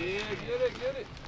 Yeah, get it,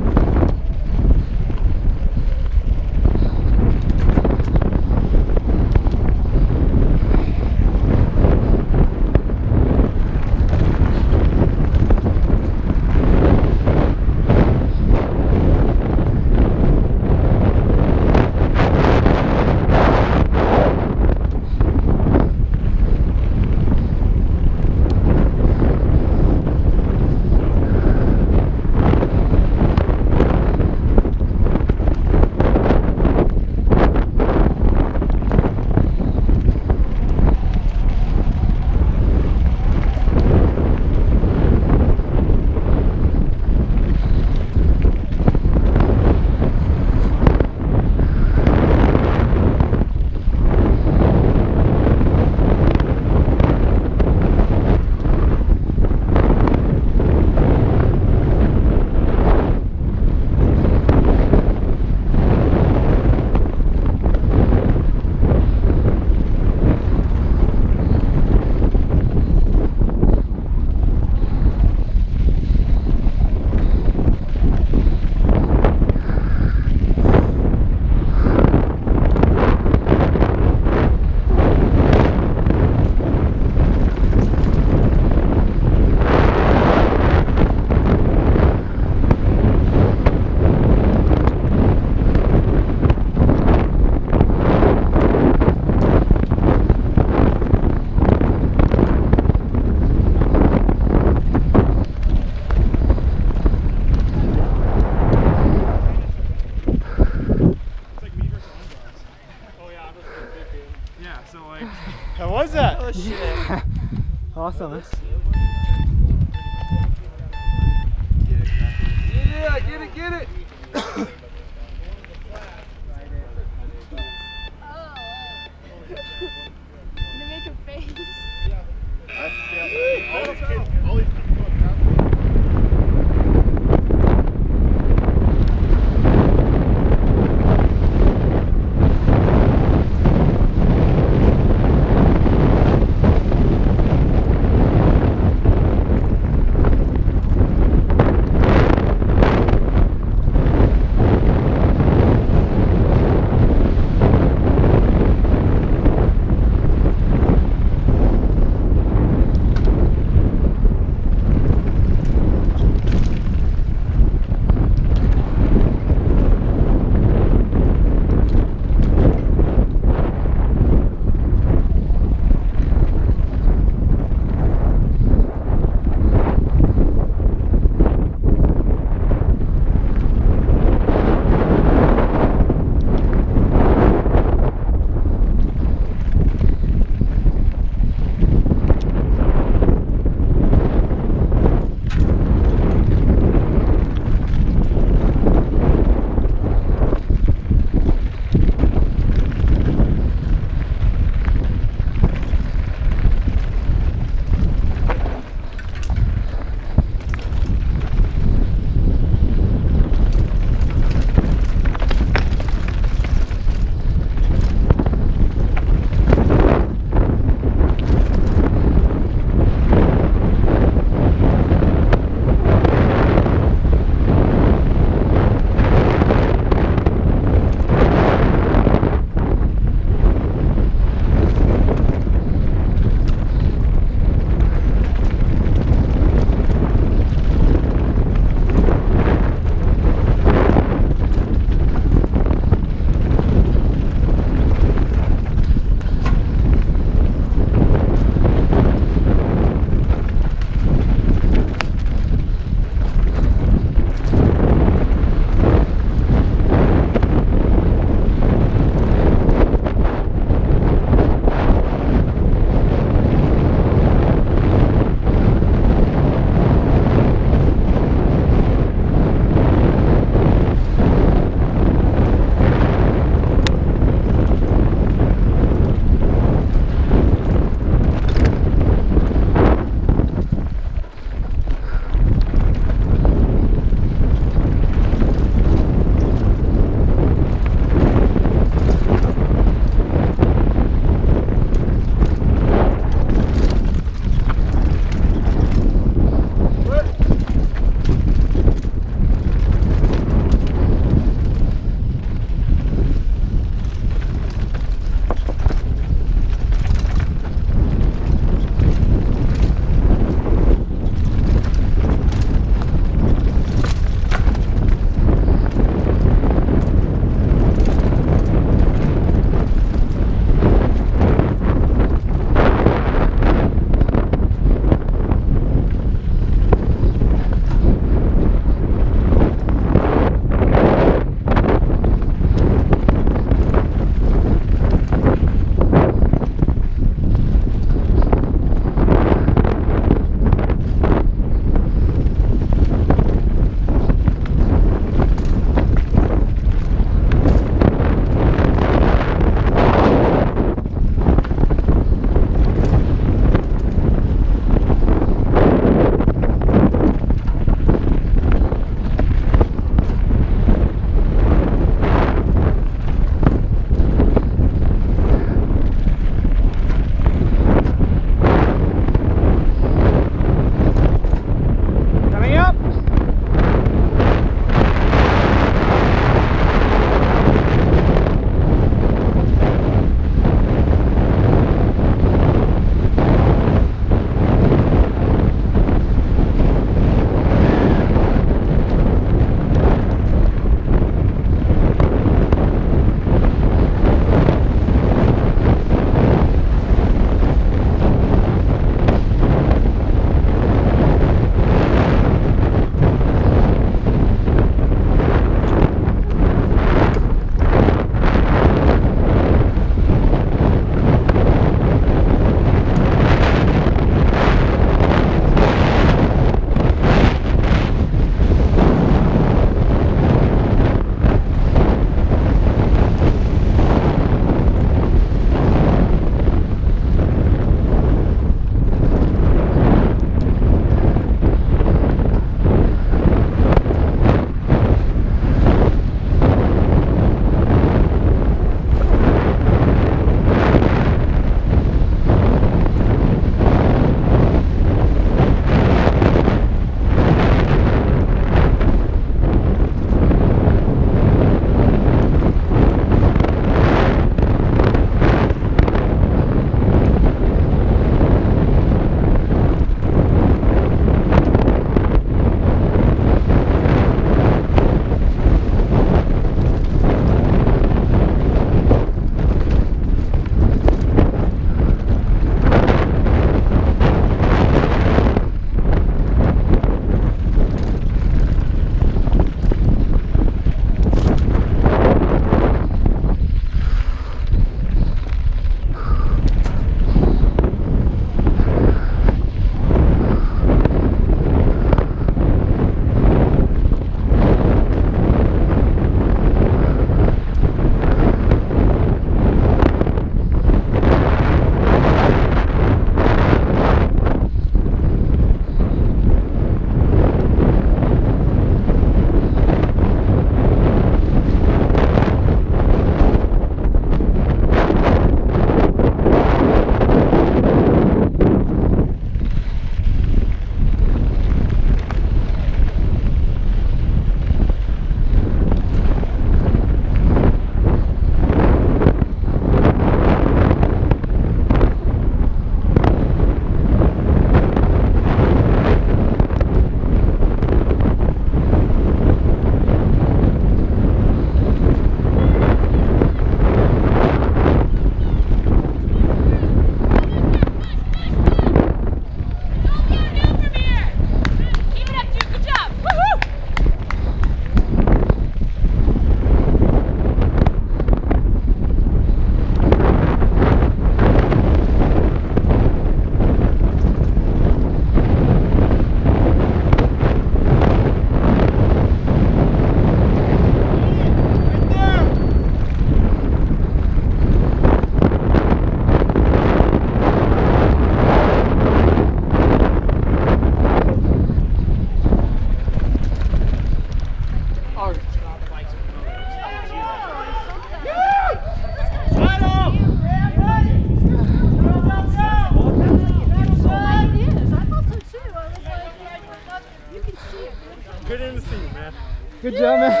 Jedziemy.